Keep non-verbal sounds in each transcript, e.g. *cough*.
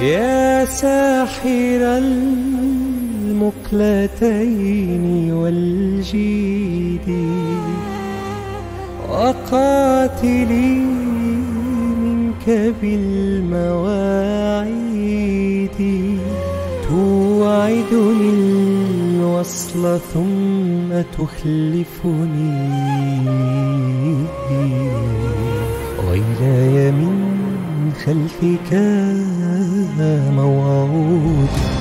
يا ساحر المقلتين والجيد وقاتلي منك بالمواعيد. توعدني الوصل ثم تخلفني. ويلاي من خلفك موعود.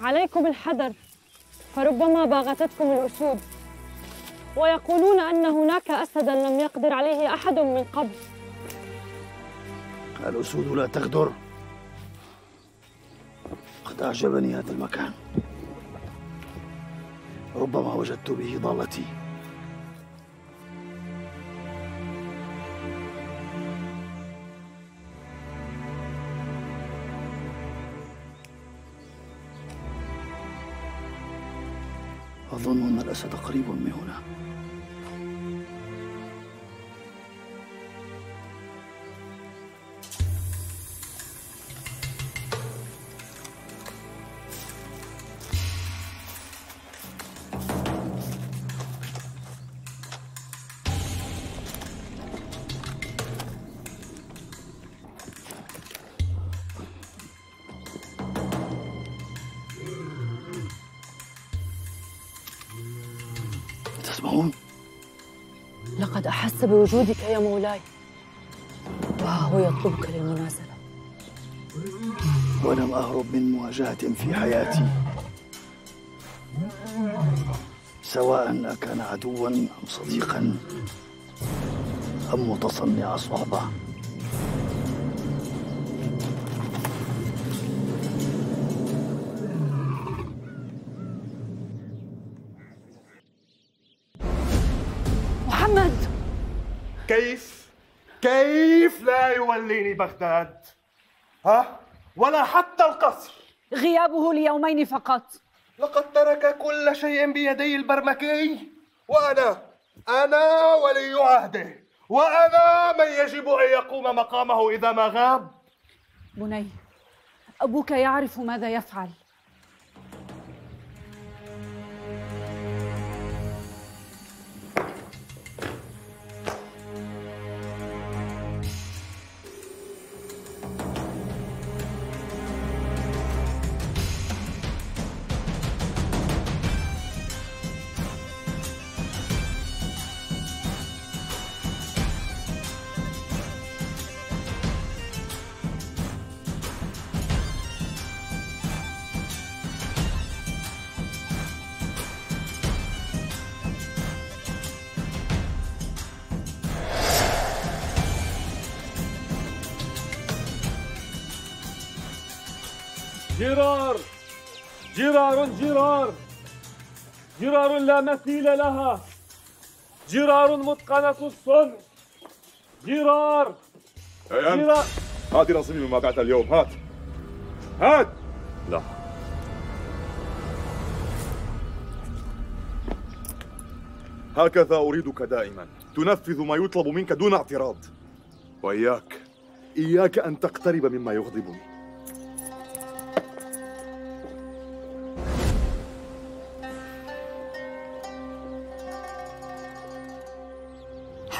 عليكم الحذر فربما باغتتكم الأسود. ويقولون أن هناك أسدا لم يقدر عليه أحد من قبل. الأسود لا تغدر. قد أعجبني هذا المكان. ربما وجدت به ضالتي. तकरीबन में होना أحس بوجودك يا مولاي. وها هو يطلبك للمنازلة ولم أهرب من مواجهة في حياتي. سواء أكان عدوا أم صديقا أم متصنع صعبة لا يوليني بغداد. ها؟ ولا حتى القصر. غيابه ليومين فقط. لقد ترك كل شيء بيدي البرمكي وأنا أنا ولي عهده وأنا من يجب أن يقوم مقامه إذا ما غاب. بني أبوك يعرف ماذا يفعل. جرار جرار جرار. جرار لا مثيل لها. جرار متقنة الصنع. جرار. جرار أنت؟ هات نصيبي مما بعت اليوم. هات. هات. لا. هكذا أريدك دائما. تنفذ ما يطلب منك دون اعتراض. وإياك. إياك أن تقترب مما يغضبني.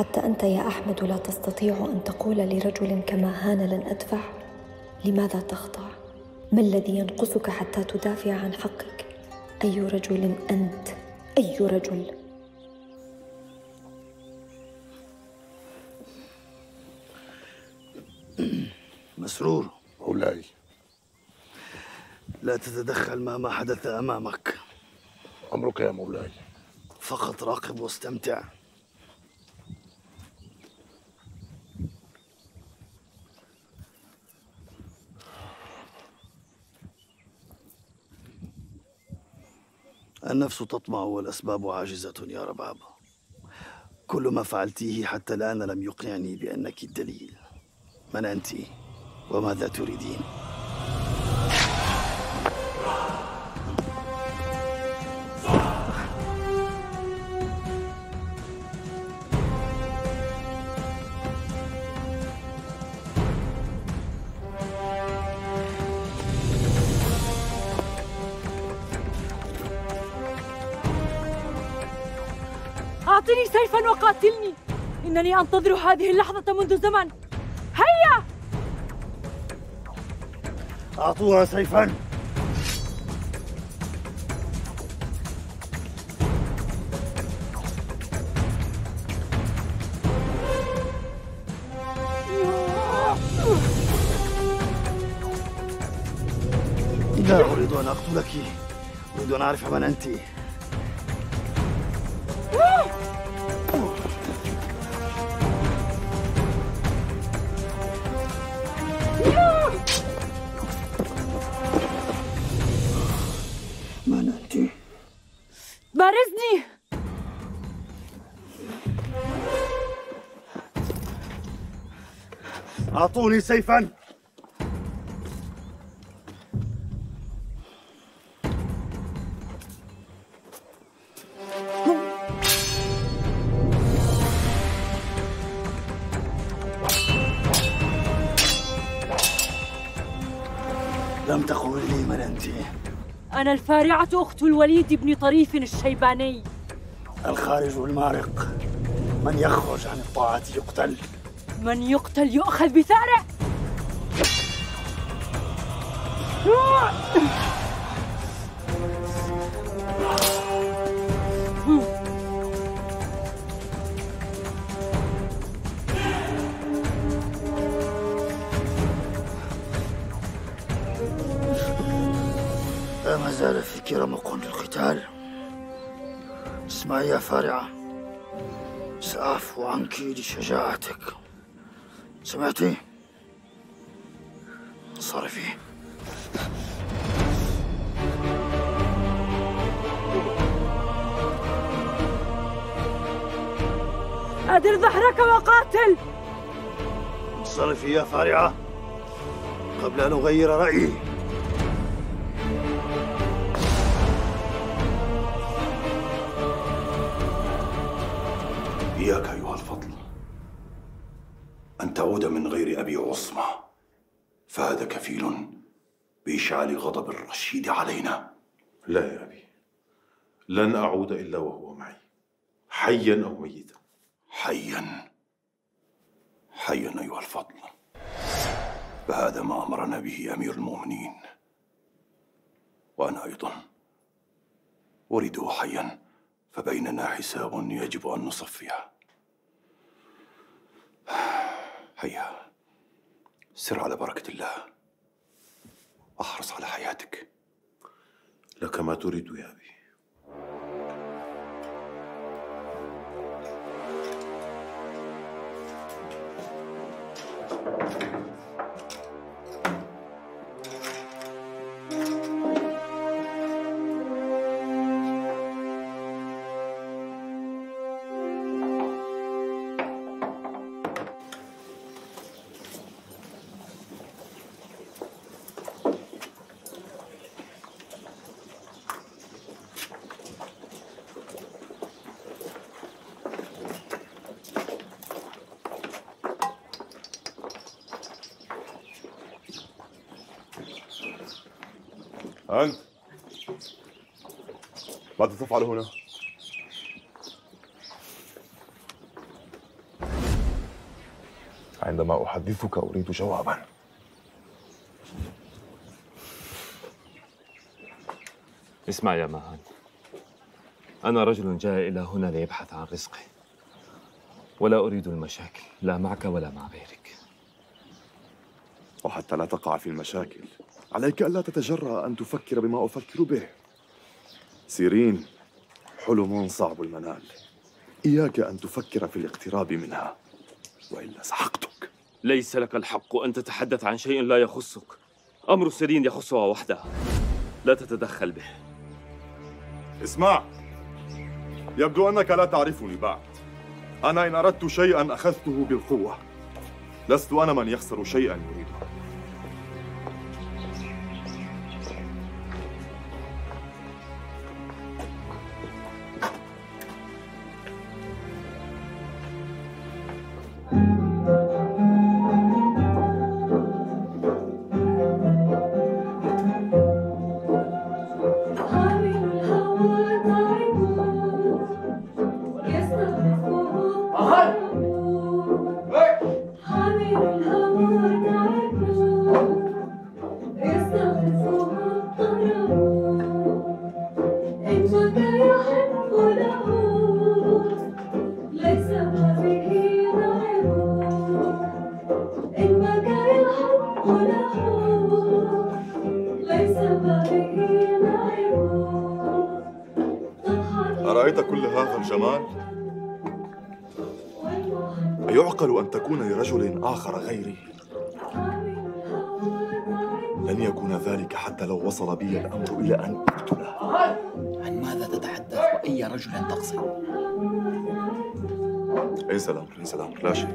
حتى أنت يا أحمد لا تستطيع أن تقول لرجل كما هان لن أدفع لماذا تخضع؟ ما الذي ينقصك حتى تدافع عن حقك؟ أي رجل أنت؟ أي رجل؟ مسرور مولاي لا تتدخل مهما حدث أمامك أمرك يا مولاي فقط راقب واستمتع النفس تطمع والأسباب عاجزة يا رباب كل ما فعلتيه حتى الآن لم يقنعني بأنك الدليل. من أنت؟ وماذا تريدين؟ إنني أنتظر هذه اللحظة منذ زمن. هيا! أعطوها سيفا. لا أريد أن أقتلك أريد أن أعرف من أنت. أعطوني سيفا. لم تقولي لي من أنت. أنا الفارعة أخت الوليد بن طريف الشيباني. الخارج المارق. من يخرج عن الطاعة يقتل. من يقتل يؤخذ بثأرة. ما زال فيك رمق للقتال. اسمعي يا فارعة سأعفو عنك لشجاعتك. سمعتي؟ انصرفي أدر ظهرك وقاتل. انصرفي يا فارعة. قبل أن أغير رأيي. كفيل بإشعال غضب الرشيد علينا. لا يا أبي لن أعود إلا وهو معي حيا أو ميتا. حيا حيا أيها الفضل. فهذا ما أمرنا به أمير المؤمنين. وأنا أيضا أريده حيا فبيننا حساب يجب أن نصفيه هيا سر على بركة الله. واحرص على حياتك. لك ما تريد يا أبي. أنت ماذا تفعل هنا؟ عندما أحدثك أريد جوابا. اسمع يا مهان. أنا رجل جاء إلى هنا ليبحث عن رزقه ولا أريد المشاكل لا معك ولا مع غيرك. وحتى لا تقع في المشاكل. عليك ألا تتجرأ أن تفكر بما أفكر به. سيرين حلم صعب المنال. إياك أن تفكر في الاقتراب منها. وإلا سحقتك. ليس لك الحق أن تتحدث عن شيء لا يخصك. أمر سيرين يخصها وحدها. لا تتدخل به. اسمع. يبدو أنك لا تعرفني بعد. أنا إن أردت شيئا أخذته بالقوة. لست أنا من يخسر شيئا يريده. آخر غيري؟ لن يكون ذلك حتى لو وصل بي الأمر إلى أن أقتله عن ماذا تتحدث وأي رجل تقصد؟ ليس الأمر ليس الأمر لا شيء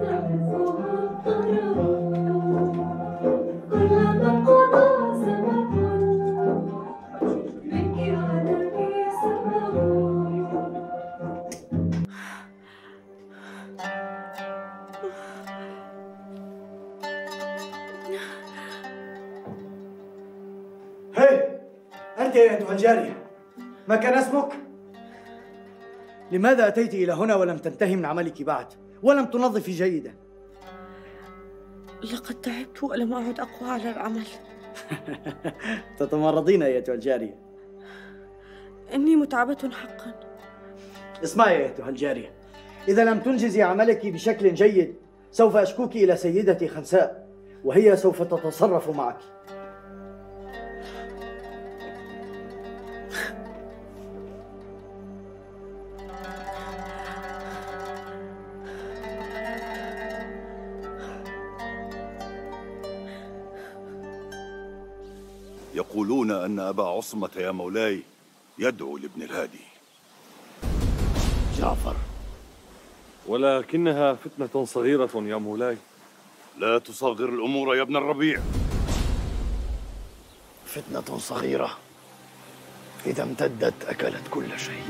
لماذا أتيت إلى هنا ولم تنتهي من عملك بعد؟ ولم تنظفي جيدا؟ لقد تعبت ولم أعد أقوى على العمل. *laughs* تتمرضين أيتها الجارية. إني متعبة حقا. اسمعي أيتها الجارية. إذا لم تنجزي عملك بشكل جيد سوف أشكوك إلى سيدتي خنساء وهي سوف تتصرف معك. أن أبا عصمة يا مولاي يدعو لابن الهادي. جعفر. ولكنها فتنة صغيرة يا مولاي. لا تصغر الأمور يا ابن الربيع. فتنة صغيرة. إذا امتدت أكلت كل شيء.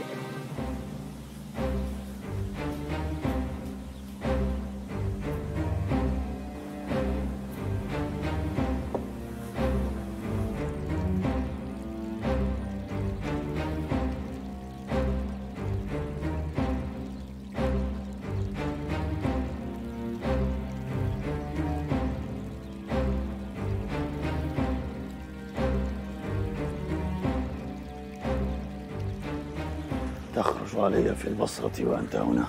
علي في البصرة وأنت هنا.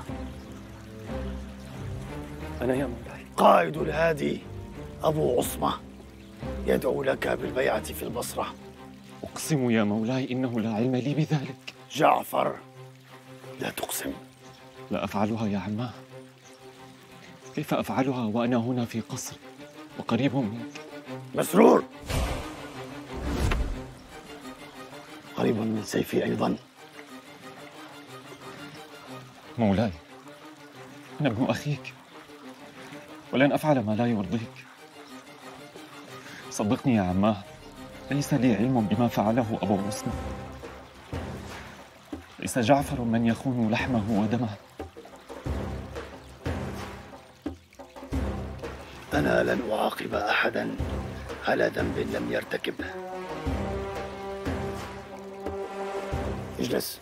أنا يا مولاي قائد الهادي أبو عصمة يدعو لك بالبيعة في البصرة. أقسم يا مولاي إنه لا علم لي بذلك. جعفر لا تقسم. لا أفعلها يا عماه كيف أفعلها وأنا هنا في قصر وقريب منك؟ مسرور! قريب من سيفي أيضا. مولاي. أنا ابن أخيك. ولن أفعل ما لا يرضيك. صدقني يا عماه. ليس لي علم بما فعله أبو عثمان ليس جعفر من يخون لحمه ودمه. أنا لن أعاقب أحدا على ذنب لم يرتكبه. اجلس.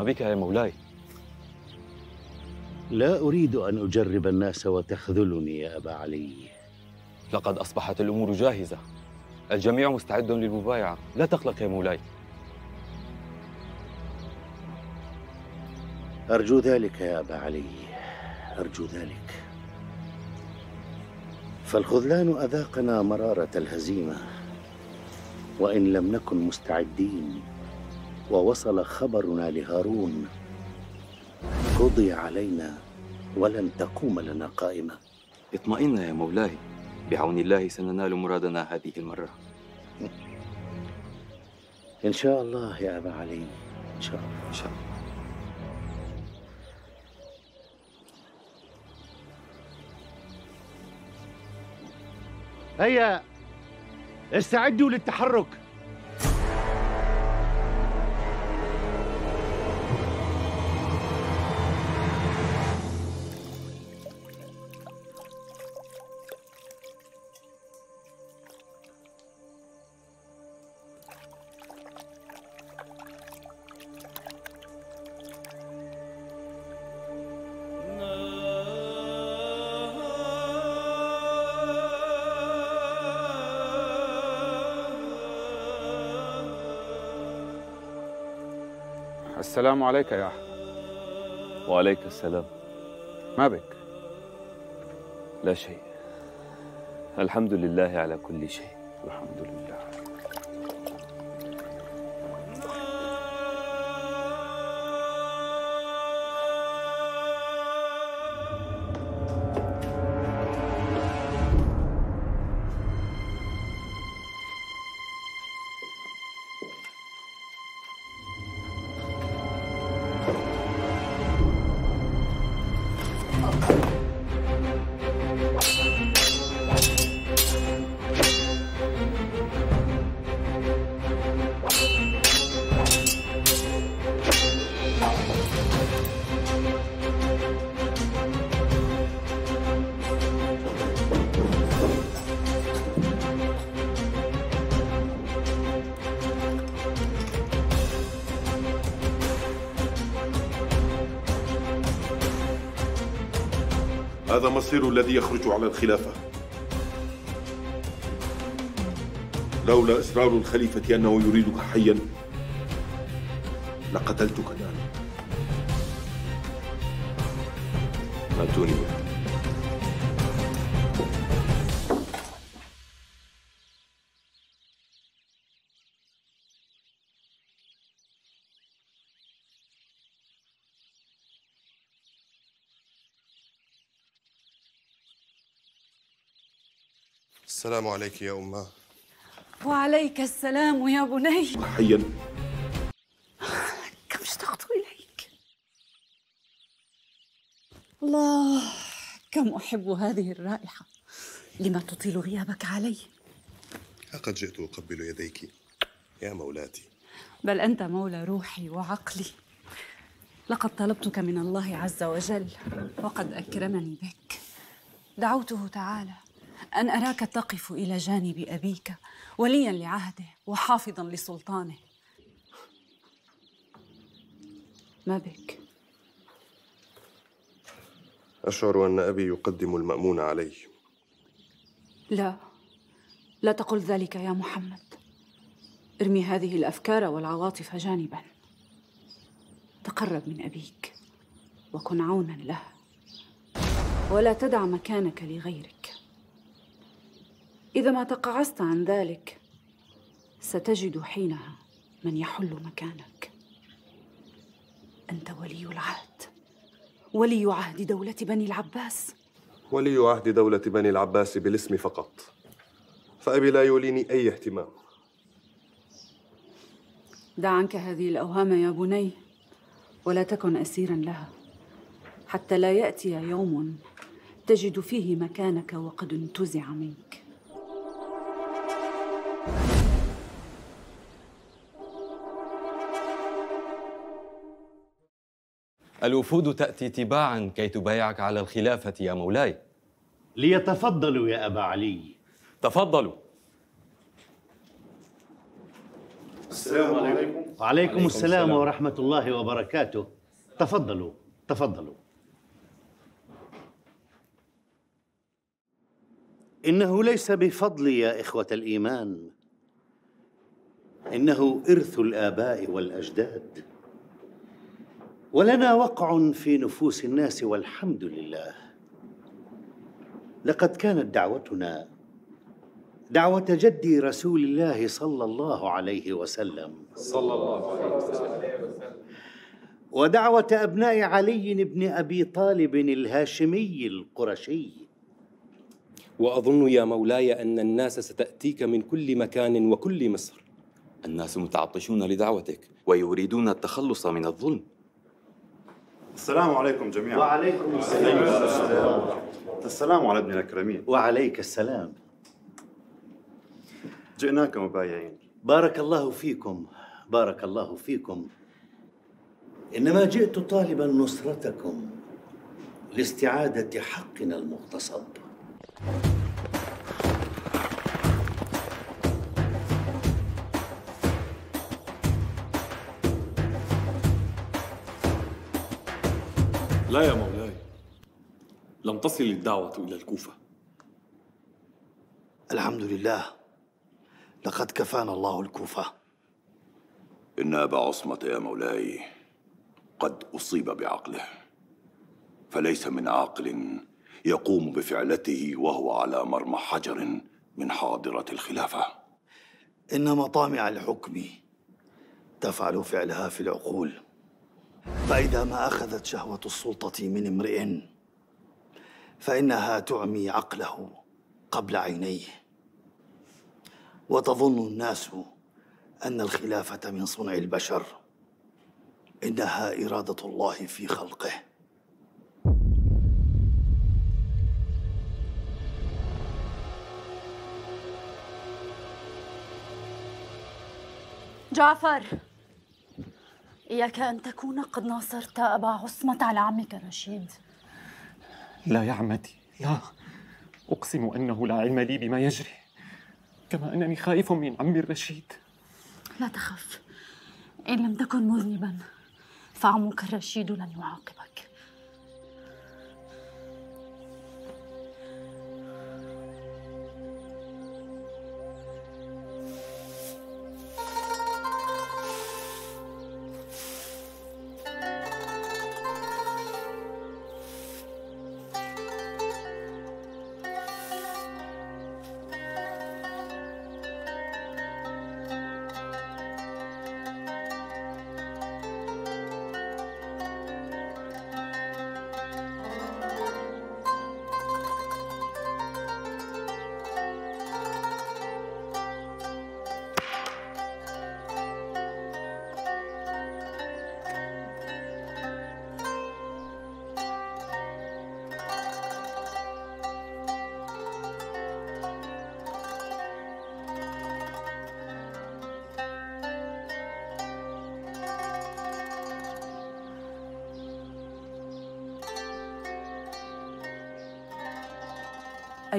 ما بك يا مولاي. لا أريد أن أجرب الناس وتخذلني يا أبا علي. لقد أصبحت الأمور جاهزة. الجميع مستعد للمبايعة. لا تقلق يا مولاي. أرجو ذلك يا أبا علي. أرجو ذلك. فالخذلان أذاقنا مرارة الهزيمة وإن لم نكن مستعدين ووصل خبرنا لهارون. قضي علينا ولن تقوم لنا قائمة. اطمئن يا مولاي. بعون الله سننال مرادنا هذه المرة. *laughs* إن شاء الله يا أبا علي. إن شاء الله. إن شاء الله. هيا استعدوا للتحرك. السلام عليك يا أحمد. وعليك السلام. ما بك؟ لا شيء. الحمد لله على كل شيء. الحمد لله. هذا مصير الذي يخرج على الخلافة. لولا إصرار الخليفة أنه يريدك حيا لقتلتك. السلام عليك يا أمة. وعليك السلام يا بني. حيا. كم اشتقت إليك؟ الله كم أحب هذه الرائحة. لما تطيل غيابك علي؟ لقد جئت أقبل يديك يا مولاتي. بل أنت مولى روحي وعقلي. لقد طلبتك من الله عز وجل وقد أكرمني بك. دعوته تعالى. أن أراك تقف إلى جانب أبيك وليا لعهده وحافظا لسلطانه. ما بك؟ أشعر أن أبي يقدم المأمون علي. لا لا تقل ذلك يا محمد. ارمي هذه الأفكار والعواطف جانبا. تقرب من أبيك وكن عونا له. ولا تدع مكانك لغيرك. إذا ما تقاعست عن ذلك ستجد حينها من يحل مكانك. أنت ولي العهد ولي عهد دولة بني العباس. ولي عهد دولة بني العباس بالاسم فقط. فأبي لا يوليني أي اهتمام. دع عنك هذه الأوهام يا بني ولا تكن أسيرا لها حتى لا يأتي يوم تجد فيه مكانك وقد انتزع منك. الوفود تأتي تباعا كي تبايعك على الخلافة يا مولاي. ليتفضلوا يا أبا علي. تفضلوا. السلام عليكم. وعليكم السلام ورحمة الله وبركاته. تفضلوا تفضلوا. إنه ليس بفضلي يا إخوة الإيمان. إنه إرث الآباء والأجداد. ولنا وقع في نفوس الناس والحمد لله. لقد كانت دعوتنا دعوة جدي رسول الله صلى الله عليه وسلم. صلى الله عليه وسلم. ودعوة أبناء علي بن أبي طالب الهاشمي القرشي. وأظن يا مولاي أن الناس ستأتيك من كل مكان وكل مصر. الناس متعطشون لدعوتك ويريدون التخلص من الظلم. السلام عليكم جميعا. وعليكم السلام. السلام على ابن الأكرمين. وعليك السلام. جئناك مبايعين. بارك الله فيكم. بارك الله فيكم. إنما جئت طالبا نصرتكم لاستعادة حقنا المغتصب. لا يا مولاي. لم تصل الدعوة إلى الكوفة. الحمد لله. لقد كفانا الله الكوفة. إن أبا عصمة يا مولاي قد أصيب بعقله فليس من عاقل يقوم بفعلته وهو على مرمى حجر من حاضرة الخلافة. إن مطامع الحكم تفعل فعلها في العقول. فإذا ما أخذت شهوة السلطة من امرئ فإنها تعمي عقله قبل عينيه. وتظن الناس أن الخلافة من صنع البشر إنها إرادة الله في خلقه. جعفر! إياك أن تكون قد ناصرت أبا عصمة على عمك رشيد. لا يا عمتي لا. أقسم أنه لا علم لي بما يجري كما أنني خائف من عمي الرشيد لا تخف إن لم تكن مذنبا فعمك الرشيد لن يعاقبك.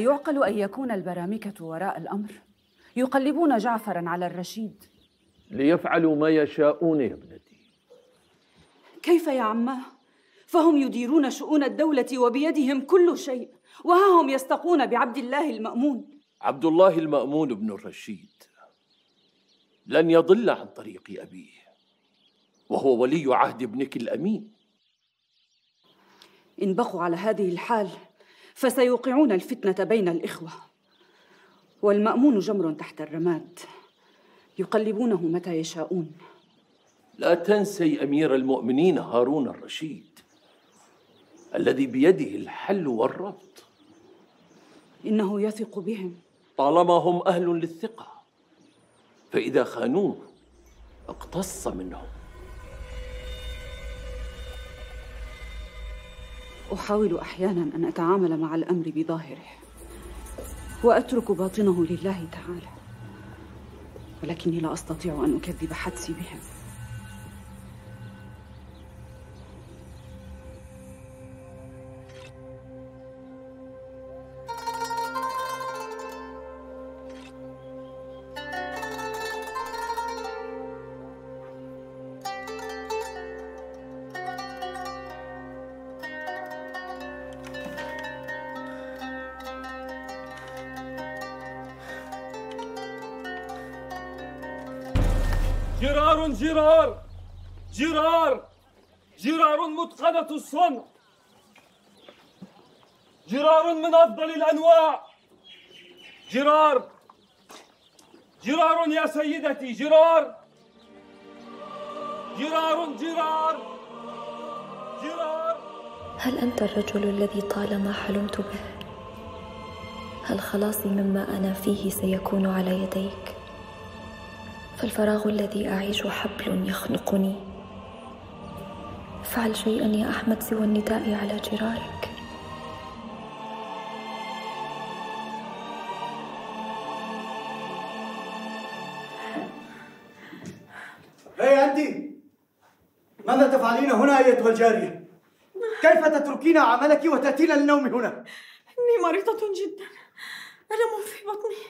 أيعقل أن يكون البرامكة وراء الأمر؟ يقلبون جعفرا على الرشيد. ليفعلوا ما يشاءون يا ابنتي. كيف يا عماه؟ فهم يديرون شؤون الدولة وبيدهم كل شيء وها هم يستقون بعبد الله المأمون. عبد الله المأمون بن الرشيد. لن يضل عن طريق أبيه وهو ولي عهد ابنك الأمين. إن بقوا على هذه الحال. فسيوقعون الفتنة بين الإخوة. والمأمون جمر تحت الرماد. يقلبونه متى يشاءون. لا تنسي أمير المؤمنين هارون الرشيد الذي بيده الحل والربط. إنه يثق بهم. طالما هم أهل للثقة فإذا خانوه اقتص منهم. أحاول أحيانا أن أتعامل مع الأمر بظاهره وأترك باطنه لله تعالى ولكني لا أستطيع أن أكذب حدسي بهم. جرار جرار. جرار. جرار متقنة الصنع. جرار من أفضل الأنواع. جرار. جرار يا سيدتي جرار. جرار جرار. جرار. هل أنت الرجل الذي طالما حلمت به؟ هل خلاصي مما أنا فيه سيكون على يديك؟ فالفراغ الذي أعيش حبل يخنقني. فعل شيئا يا أحمد سوى النداء على جرارك. هيا أنت. ماذا تفعلين هنا أيتها الجارية؟ كيف تتركين عملك وتأتين للنوم هنا؟ إني مريضة جدا. ألم في بطني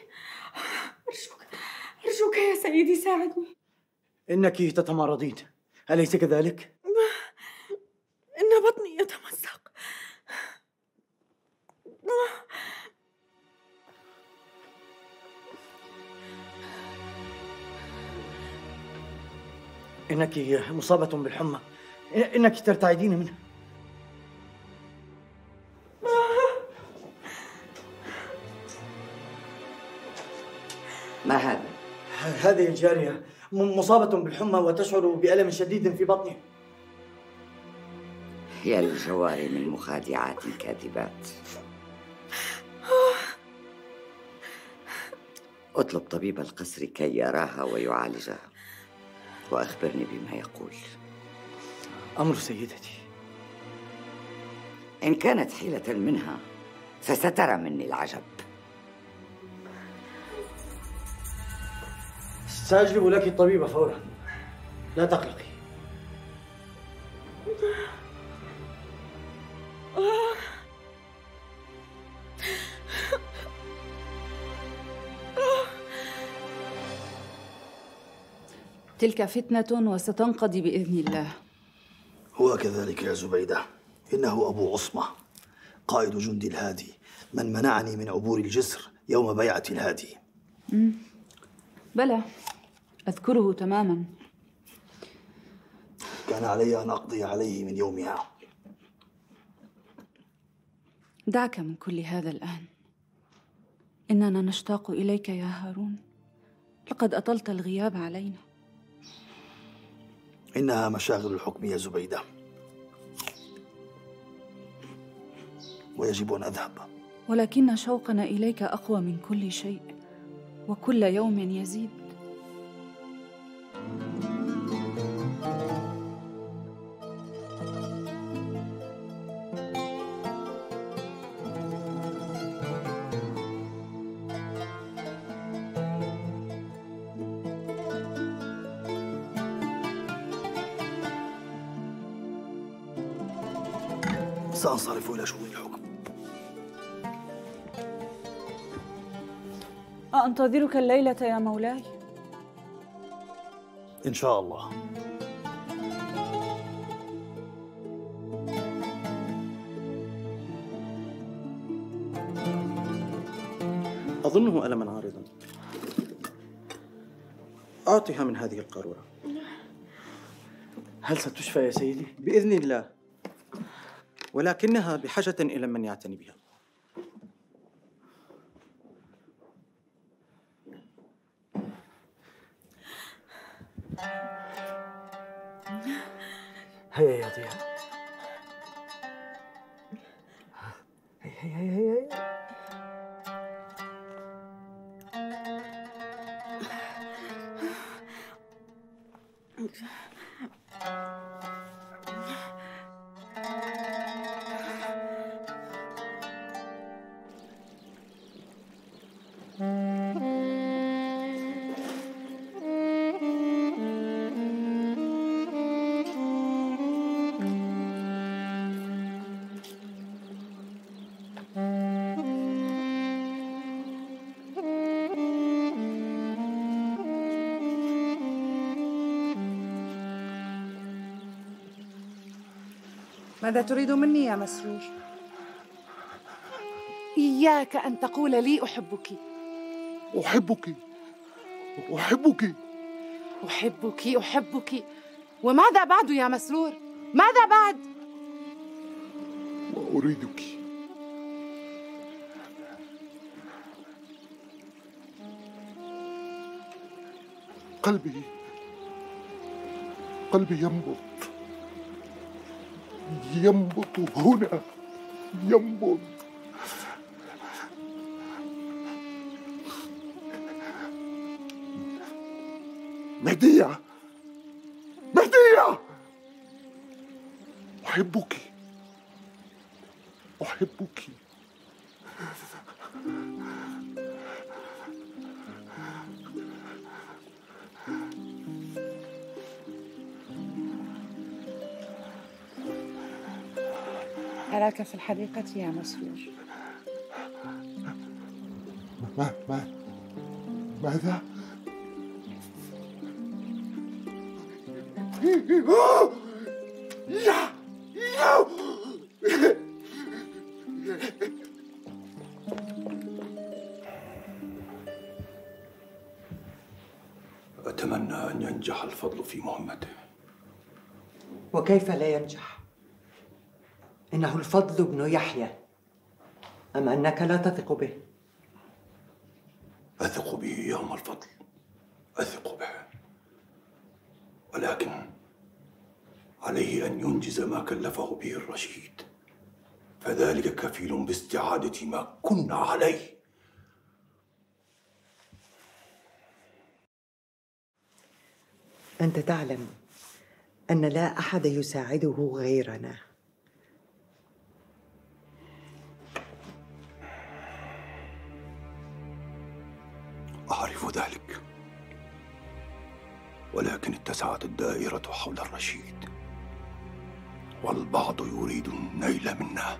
أرجوك أرجوك يا سيدي ساعدني. إنك تتمرضين أليس كذلك؟ إن بطني يتمزق إنك مصابة بالحمى. إنك ترتعدين منها هذه الجارية مصابة بالحمى وتشعر بألم شديد في بطنها. يا للجوار من مخادعات كاذبات اطلب طبيب القصر كي يراها ويعالجها وأخبرني بما يقول. أمر سيدتي. إن كانت حيلة منها فسترى مني العجب. سأجلب لك الطبيب فورا. لا تقلقي. تلك فتنة وستنقضي بإذن الله. هو كذلك يا زبيدة. إنه أبو عصمة قائد جند الهادي من منعني من عبور الجسر يوم بيعة الهادي. مم. بلى. أذكره تماما. كان علي أن أقضي عليه من يومها. دعك من كل هذا الآن. إننا نشتاق إليك يا هارون. لقد أطلت الغياب علينا. إنها مشاغل الحكم يا زبيدة. ويجب أن أذهب. ولكن شوقنا إليك أقوى من كل شيء. وكل يوم يزيد. سأنصرف إلى شؤون الحكم. أنتظرك الليلة يا مولاي؟ إن شاء الله. أظنه ألما عارضا. أعطها من هذه القارورة. هل ستشفى يا سيدي؟ بإذن الله. ولكنها بحاجة إلى من يعتني بها. هيا يا ضياء. هيا هيا هيا هيا ماذا تريد مني يا مسرور؟ إياك أن تقول لي أحبك أحبك أحبك أحبك أحبك وماذا بعد يا مسرور؟ ماذا بعد؟ وأريدك قلبي قلبي ينبض ينبض هنا. ينبض. مهدية. مهدية! أحبك. أحبك. أراك في الحديقة يا مسرور. ما ما ماذا؟ يا يا أتمنى أن ينجح الفضل في مهمته. وكيف لا ينجح؟ إنه الفضل بن يحيى أم أنك لا تثق به؟ أثق به يوم الفضل. أثق به. ولكن عليه أن ينجز ما كلفه به الرشيد. فذلك كفيل باستعادة ما كنا عليه. أنت تعلم أن لا أحد يساعده غيرنا. أعرف ذلك. ولكن اتسعت الدائرة حول الرشيد. والبعض يريد النيل منا.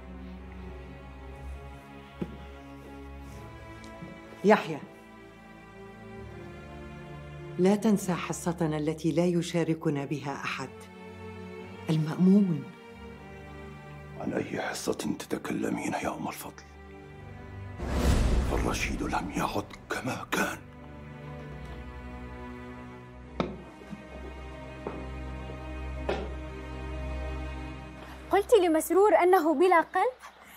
يحيى. لا تنسى حصتنا التي لا يشاركنا بها أحد. المأمون. عن أي حصة تتكلمين يا أم الفضل؟ فالرشيد لم يعد كما كان. قلت لمسرور أنه بلا قلب.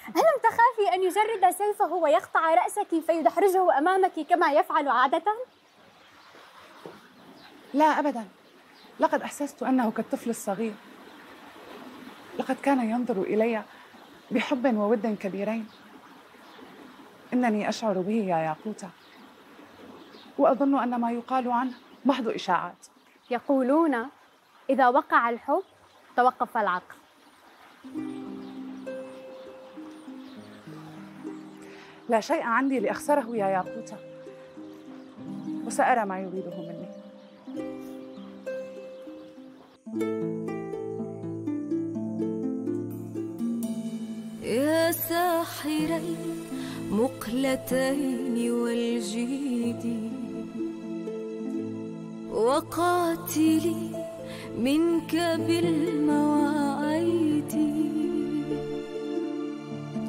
ألم تخافي أن يجرد سيفه ويقطع رأسك فيدحرجه أمامك كما يفعل عادة؟ لا أبدا. لقد أحسست أنه كالطفل الصغير. لقد كان ينظر إلي بحب وود كبيرين. إنني أشعر به يا ياقوتة وأظن أن ما يقال عنه محض إشاعات. يقولون إذا وقع الحب توقف العقل. لا شيء عندي لأخسره يا ياقوتة وسأرى ما يريده مني. يا ساحر ساحر المقلتين والجيد وقاتلي منك بالمواعيد.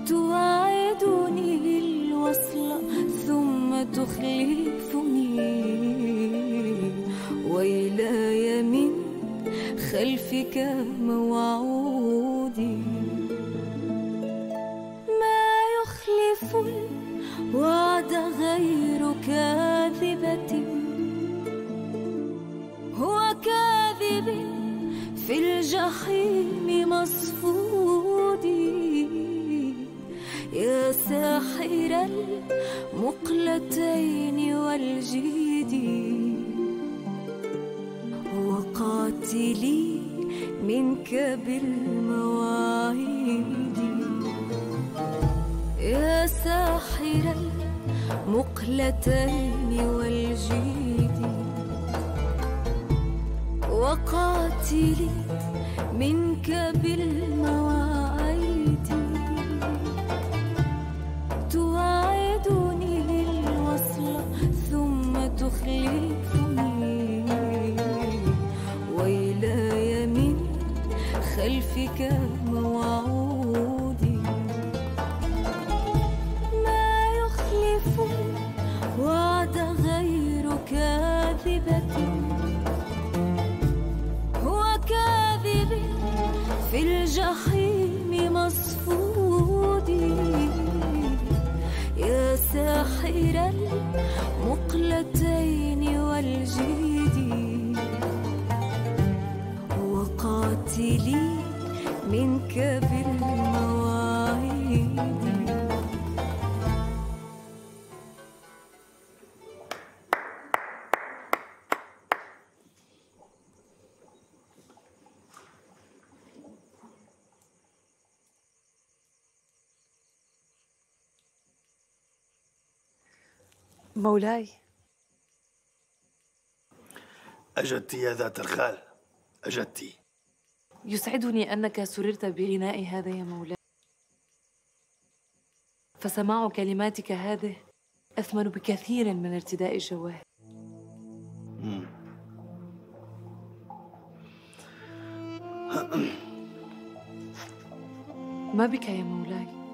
توعدني الوصل ثم تخلفني. ويلاي من خلفك موعودي الوعد غير كاذبة. هو كاذب في الجحيم مصفودي يا ساحر المقلتين والجيد. وقاتلي منك بالمواعيد يا ساحر المقلتين والجيد وقاتلي منك بالمواعيد توعدني الوصل ثم تخلفني ويلاي من خلفك مولاي. أجدت يا ذات الخال. أجدت يسعدني أنك سررت بغناء هذا يا مولاي. فسماع كلماتك هذه أثمن بكثير من ارتداء الجواهر ما بك يا مولاي؟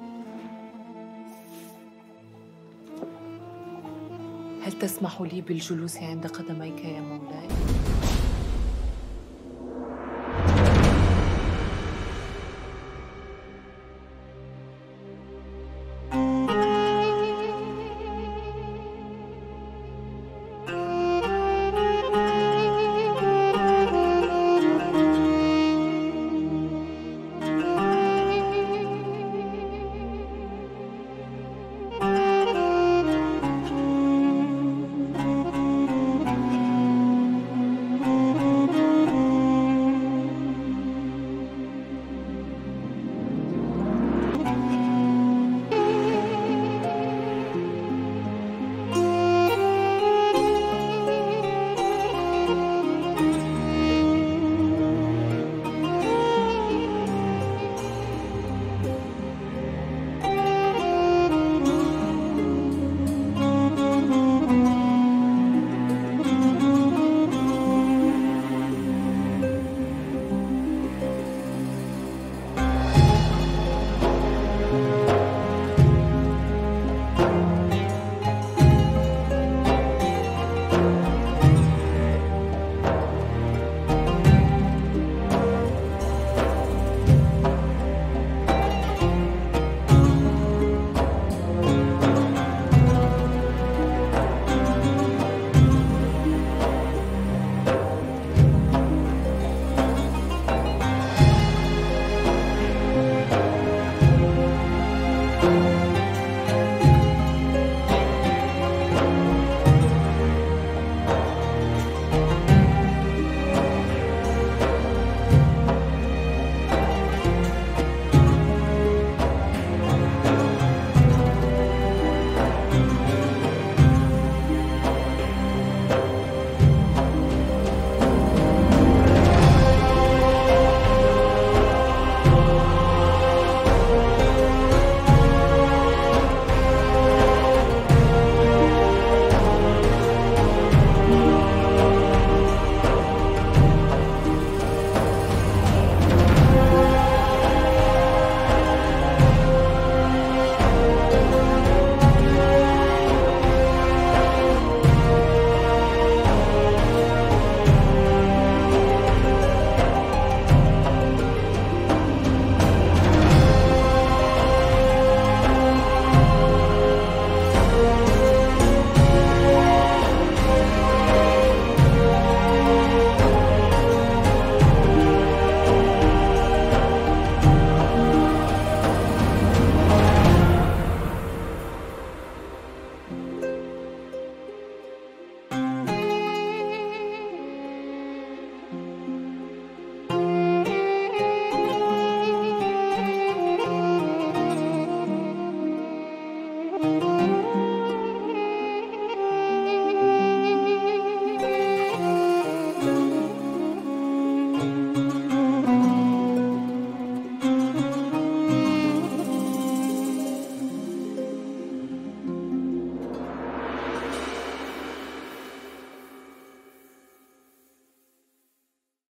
هل تسمح لي بالجلوس عند قدميك يا مولاي؟